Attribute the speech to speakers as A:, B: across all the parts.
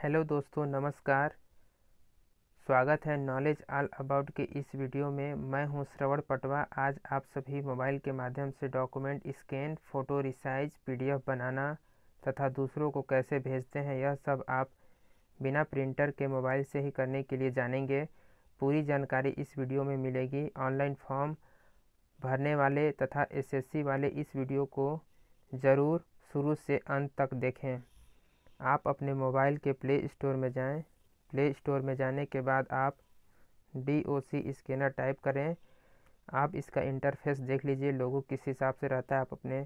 A: Hello दोस्तों, नमस्कार। स्वागत है नॉलेज ऑल अबाउट के इस वीडियो में। मैं हूँ श्रवण पटवा। आज आप सभी मोबाइल के माध्यम से document scan, photo, resize, PDF बनाना तथा दूसरों को कैसे भेजते हैं, यह सब आप बिना प्रिंटर के मोबाइल से ही करने के लिए जानेंगे। पूरी जानकारी इस वीडियो में मिलेगी। ऑनलाइन फॉर्म भरने वाले तथा एसएससी वाले इस वीडियो को ज़रूर शुरू से अंत तक देखें। आप अपने मोबाइल के प्ले स्टोर में जाएँ। प्ले स्टोर में जाने के बाद आप D O C scanner type करें। आप इसका इंटरफेस देख लीजिए। लोगो किस हिसाब से रहता है, आप अपने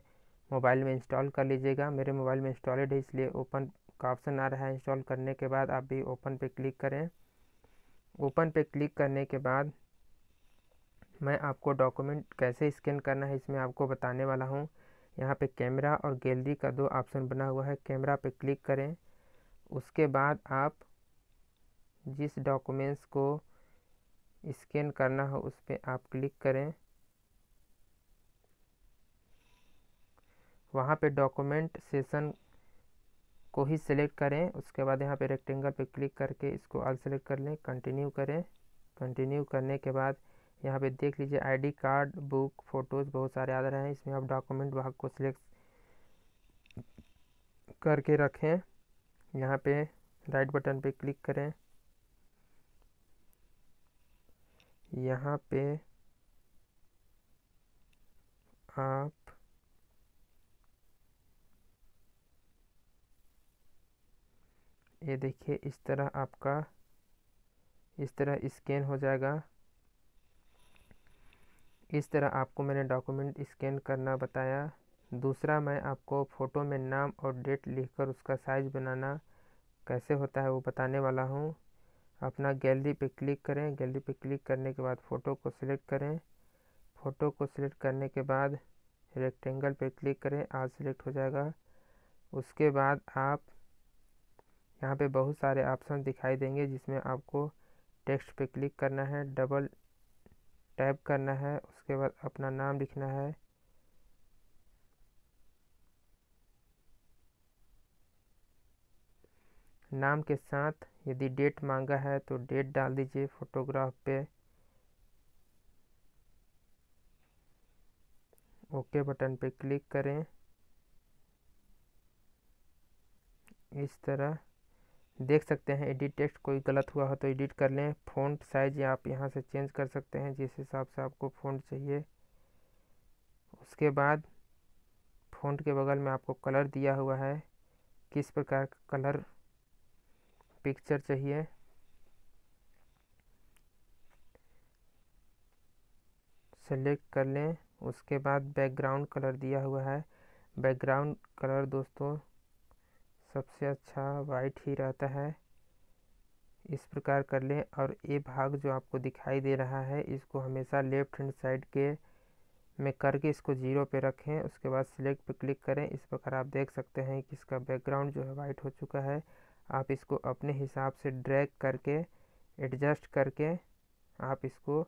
A: मोबाइल में इंस्टॉल कर लीजिएगा। मेरे मोबाइल में इंस्टॉलेड है, इसलिए ओपन का ऑप्शन आ रहा है। इंस्टॉल करने के बाद आप भी ओपन पे क्लिक करें। ओपन पे क्लिक करने के बाद मैं आपको डॉक्यूमेंट कैसे स्कैन करना है, इसमें आपको बताने वाला हूँ। यहाँ पे कैमरा और गैलरी का दो ऑप्शन बना हुआ है। कैमरा पे क्लिक करें। उसके बाद आप जिस डॉक्यूमेंट्स को स्कैन करना हो उस पर आप क्लिक करें। वहाँ पे डॉक्यूमेंट सेशन को ही सिलेक्ट करें। उसके बाद यहाँ पे रेक्टेंगल पे क्लिक करके इसको ऑल सेलेक्ट कर लें। कंटिन्यू करें। कंटिन्यू करने के बाद यहाँ पे देख लीजिए आईडी कार्ड बुक फ़ोटोज़ बहुत सारे आ रहे हैं। इसमें आप डॉक्यूमेंट भाग को सिलेक्ट करके रखें। यहाँ पे राइट बटन पे क्लिक करें। यहाँ पे आप ये देखिए, इस तरह आपका, इस तरह स्कैन हो जाएगा। इस तरह आपको मैंने डॉक्यूमेंट स्कैन करना बताया। दूसरा, मैं आपको फ़ोटो में नाम और डेट लिखकर उसका साइज़ बनाना कैसे होता है वो बताने वाला हूँ। अपना गैलरी पे क्लिक करें। गैलरी पे क्लिक करने के बाद फ़ोटो को सिलेक्ट करें। फ़ोटो को सिलेक्ट करने के बाद रेक्टेंगल पे क्लिक करें। आज सिलेक्ट हो जाएगा। उसके बाद आप यहाँ पे बहुत सारे ऑप्शन दिखाई देंगे जिसमें आपको टेक्स्ट पे क्लिक करना है। डबल टैप करना है, उसके बाद अपना नाम लिखना है। नाम के साथ यदि डेट मांगा है तो डेट डाल दीजिए फोटोग्राफ पे। ओके बटन पे क्लिक करें। इस तरह। देख सकते हैं एडिट टेक्स्ट कोई गलत हुआ हो तो एडिट कर लें। फ़ॉन्ट साइज़ आप यहाँ से चेंज कर सकते हैं, जिस हिसाब से आपको फ़ॉन्ट चाहिए। उसके बाद फ़ॉन्ट के बगल में आपको कलर दिया हुआ है, किस प्रकार का कलर पिक्चर चाहिए। सेलेक्ट कर लें, उसके बाद बैकग्राउंड कलर दिया हुआ है। बैकग्राउंड कलर दोस्तों सबसे अच्छा वाइट ही रहता है। इस प्रकार कर लें और ये भाग जो आपको दिखाई दे रहा है, इसको हमेशा लेफ़्ट हैंड साइड के में करके इसको ज़ीरो पे रखें। उसके बाद सिलेक्ट पे क्लिक करें। इस प्रकार आप देख सकते हैं कि इसका बैकग्राउंड जो है वाइट हो चुका है। आप इसको अपने हिसाब से ड्रैग करके एडजस्ट करके आप इसको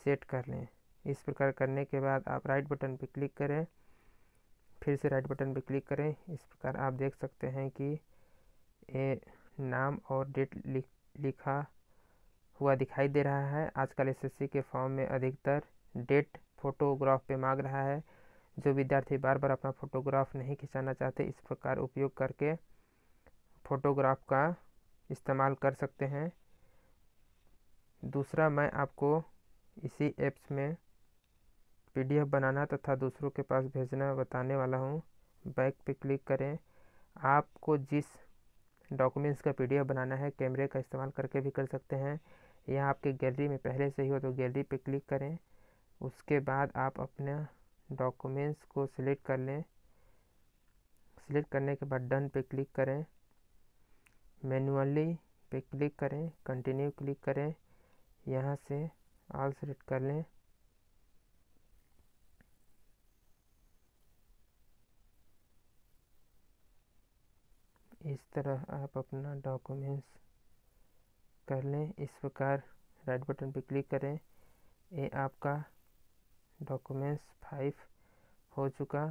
A: सेट कर लें। इस प्रकार करने के बाद आप राइट बटन पे क्लिक करें। फिर से राइट बटन पर क्लिक करें। इस प्रकार आप देख सकते हैं कि ये नाम और डेट लिख लिखा हुआ दिखाई दे रहा है। आजकल एसएससी के फॉर्म में अधिकतर डेट फोटोग्राफ पे मांग रहा है। जो विद्यार्थी बार बार अपना फोटोग्राफ नहीं खिंचाना चाहते, इस प्रकार उपयोग करके फ़ोटोग्राफ का इस्तेमाल कर सकते हैं। दूसरा, मैं आपको इसी ऐप्स में पीडीएफ बनाना तथा दूसरों के पास भेजना बताने वाला हूँ। बैक पे क्लिक करें। आपको जिस डॉक्यूमेंट्स का पीडीएफ बनाना है, कैमरे का इस्तेमाल करके भी कर सकते हैं। यह आपके गैलरी में पहले से ही हो तो गैलरी पे क्लिक करें। उसके बाद आप अपने डॉक्यूमेंट्स को सिलेक्ट कर लें। सिलेक्ट करने के बाद डन पे क्लिक करें। मैनुअली पे क्लिक करें। कंटिन्यू क्लिक करें। यहाँ से ऑल सेलेक्ट कर लें। इस तरह आप अपना डॉक्यूमेंट्स कर लें। इस प्रकार राइट बटन पर क्लिक करें। ये आपका डॉक्यूमेंट्स फाइव हो चुका।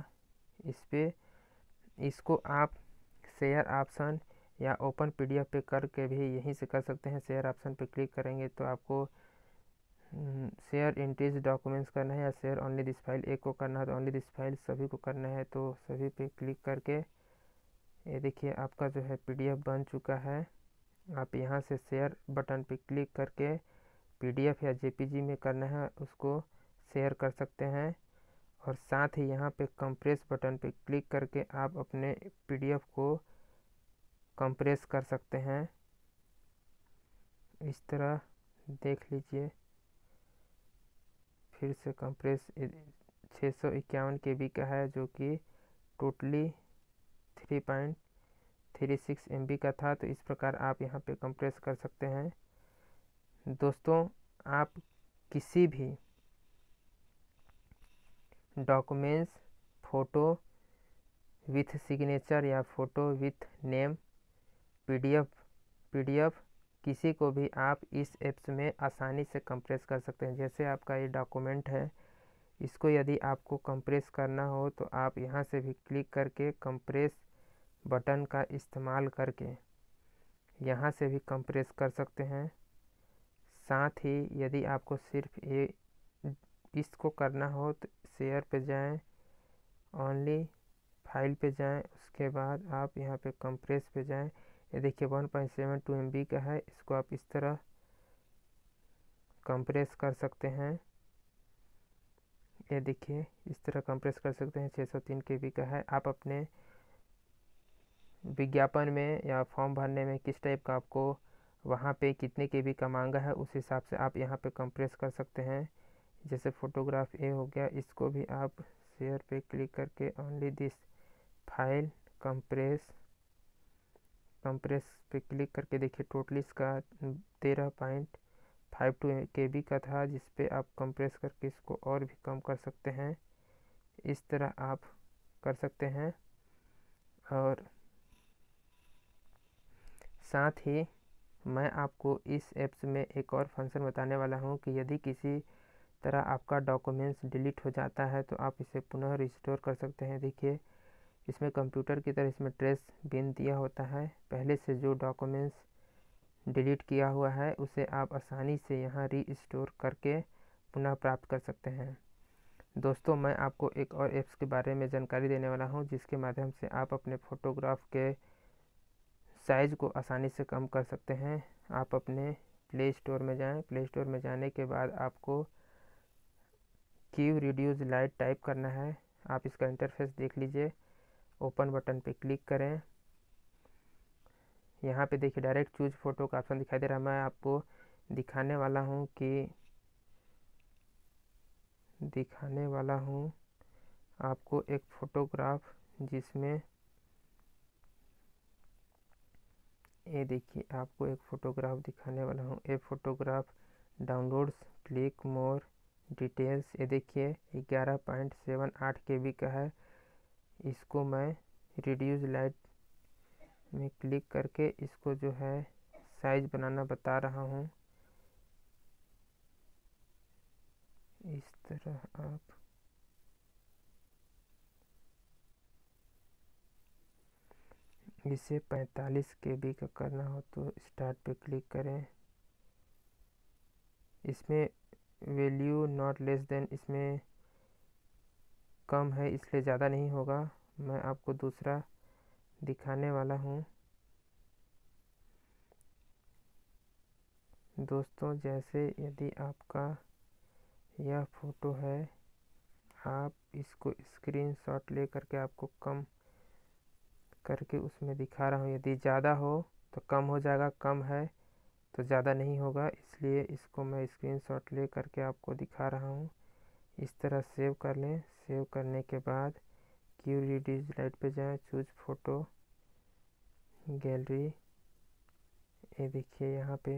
A: इस पर इसको आप शेयर ऑप्शन या ओपन पीडीएफ पे करके भी यहीं से कर सकते हैं। शेयर ऑप्शन पे क्लिक करेंगे तो आपको शेयर इंटीज डॉक्यूमेंट्स करना है या शेयर ओनली दिस फ़ाइल एक को करना है तो ओनली दिस फ़ाइल सभी को करना है। तो सभी पे क्लिक करके ये देखिए, आपका जो है पीडीएफ बन चुका है। आप यहाँ से शेयर बटन पे क्लिक करके पीडीएफ या जेपीजी में करना है, उसको शेयर कर सकते हैं। और साथ ही यहाँ पे कंप्रेस बटन पे क्लिक करके आप अपने पीडीएफ को कंप्रेस कर सकते हैं। इस तरह देख लीजिए। फिर से कंप्रेस छः सौ इक्यावन के बी का है, जो कि totally three point three six M का था तो इस प्रकार आप यहाँ पे कंप्रेस कर सकते हैं। दोस्तों, आप किसी भी डॉक्यूमेंट्स फ़ोटो विथ सिग्नेचर या photo with name PDF PDF किसी को भी आप इस ऐप्स में आसानी से कंप्रेस कर सकते हैं। जैसे आपका ये डॉक्यूमेंट है, इसको यदि आपको कंप्रेस करना हो तो आप यहाँ से भी क्लिक करके कंप्रेस बटन का इस्तेमाल करके यहाँ से भी कंप्रेस कर सकते हैं। साथ ही यदि आपको सिर्फ़ ये इसको करना हो तो शेयर पे जाएँ ओनली फ़ाइल पे जाएँ, उसके बाद आप यहाँ पे कंप्रेस पे जाएँ। ये देखिए one point seven two M का है, इसको आप इस तरह कंप्रेस कर सकते हैं। ये देखिए, इस तरह कंप्रेस कर सकते हैं 603 के बी का है। आप अपने विज्ञापन में या फॉर्म भरने में किस टाइप का आपको वहाँ पे कितने के बी का मांगा है, उस हिसाब से आप यहाँ पे कंप्रेस कर सकते हैं। जैसे फ़ोटोग्राफ ए हो गया, इसको भी आप शेयर पे क्लिक करके only this file compress compress पे क्लिक करके देखिए टोटली इसका तेरह point five two K B का था, जिस पे आप कंप्रेस करके इसको और भी कम कर सकते हैं। इस तरह आप कर सकते हैं। और साथ ही मैं आपको इस ऐप्स में एक और फ़ंक्शन बताने वाला हूँ कि यदि किसी तरह आपका डॉक्यूमेंट्स डिलीट हो जाता है तो आप इसे पुनः रिस्टोर कर सकते हैं। देखिए, इसमें कंप्यूटर की तरह इसमें ट्रेस बिन दिया होता है। पहले से जो डॉक्यूमेंट्स डिलीट किया हुआ है, उसे आप आसानी से यहाँ री स्टोर करके पुनः प्राप्त कर सकते हैं। दोस्तों, मैं आपको एक और ऐप्स के बारे में जानकारी देने वाला हूँ, जिसके माध्यम से आप अपने फ़ोटोग्राफ के साइज़ को आसानी से कम कर सकते हैं। आप अपने प्ले स्टोर में जाएँ। प्ले स्टोर में जाने के बाद आपको क्यू रिड्यूज लाइट टाइप करना है। आप इसका इंटरफेस देख लीजिए। ओपन बटन पे क्लिक करें। यहाँ पे देखिए डायरेक्ट चूज़ फ़ोटो का ऑप्शन दिखाई दे रहा है। मैं आपको दिखाने वाला हूँ कि दिखाने वाला हूँ। आपको एक फ़ोटोग्राफ जिसमें ये देखिए, आपको एक फ़ोटोग्राफ दिखाने वाला हूँ। ये photograph downloads click more details ये देखिए ग्यारह पॉइंट सेवन आठ के बी का है। इसको मैं रिड्यूस लाइट में क्लिक करके इसको जो है साइज़ बनाना बता रहा हूँ। इस तरह आप इसे 45 के बी का करना हो तो स्टार्ट पे क्लिक करें। इसमें वैल्यू नॉट लेस देन इसमें कम है, इसलिए ज़्यादा नहीं होगा। मैं आपको दूसरा दिखाने वाला हूँ। दोस्तों, जैसे यदि आपका यह फ़ोटो है, आप इसको स्क्रीनशॉट ले करके आपको कम करके उसमें दिखा रहा हूँ, यदि ज़्यादा हो तो कम हो जाएगा, कम है तो ज़्यादा नहीं होगा, इसलिए इसको मैं स्क्रीनशॉट ले करके आपको दिखा रहा हूँ। इस तरह सेव कर लें। सेव करने के बाद क्यू रिड्यूज लाइट पे जाएँ चूज़ फ़ोटो गैलरी ये देखिए यहाँ पे,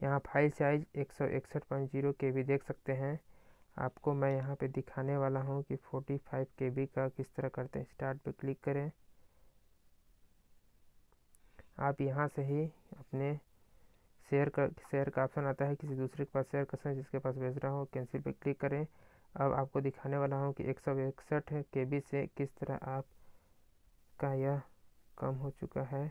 A: यहाँ फ़ाइल साइज़ एक सौ इकसठ पॉइंट ज़ीरो के बी देख सकते हैं। आपको मैं यहाँ पे दिखाने वाला हूँ कि फोर्टी फाइव के बी का किस तरह करते हैं। स्टार्ट पे क्लिक करें। आप यहाँ से ही अपने शेयर कर शेयर का ऑप्शन आता है किसी दूसरे के पास शेयर कर सकते जिसके पास भेज रहा हो कैंसिल पे क्लिक करें। अब आपको दिखाने वाला हूँ कि एक सौ इकसठ के बी से किस तरह आप का यह कम हो चुका है।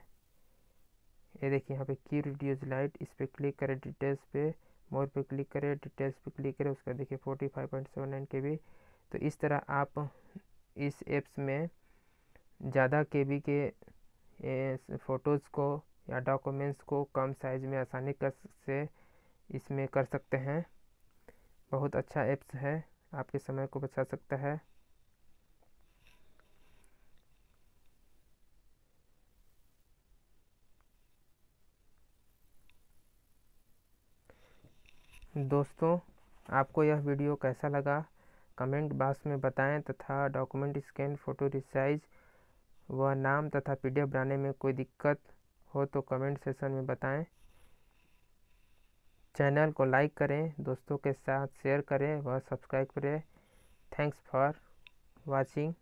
A: ये देखिए, यहाँ पे की रिड्यूज लाइट इस पर क्लिक करें डिटेल्स पे मोर पे क्लिक करें डिटेल्स पे क्लिक करें, उसका देखिए forty five point seven nine K B तो इस तरह आप इस एप्स में ज़्यादा के बी के फ़ोटोज़ को या डॉक्यूमेंट्स को कम साइज़ में आसानी कर से इसमें कर सकते हैं। बहुत अच्छा एप्स है, आपके समय को बचा सकता है। दोस्तों, आपको यह वीडियो कैसा लगा? कमेंट बॉक्स में बताएँ तथा डॉक्यूमेंट स्कैन, फ़ोटो रिसाइज व नाम तथा पीडीएफ बनाने में कोई दिक्कत हो तो कमेंट सेशन में बताएँ। चैनल को लाइक करें, दोस्तों के साथ शेयर करें व सब्सक्राइब करें। Thanks for watching.